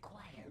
quiet.